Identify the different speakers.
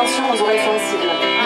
Speaker 1: Attention aux oreilles sensibles.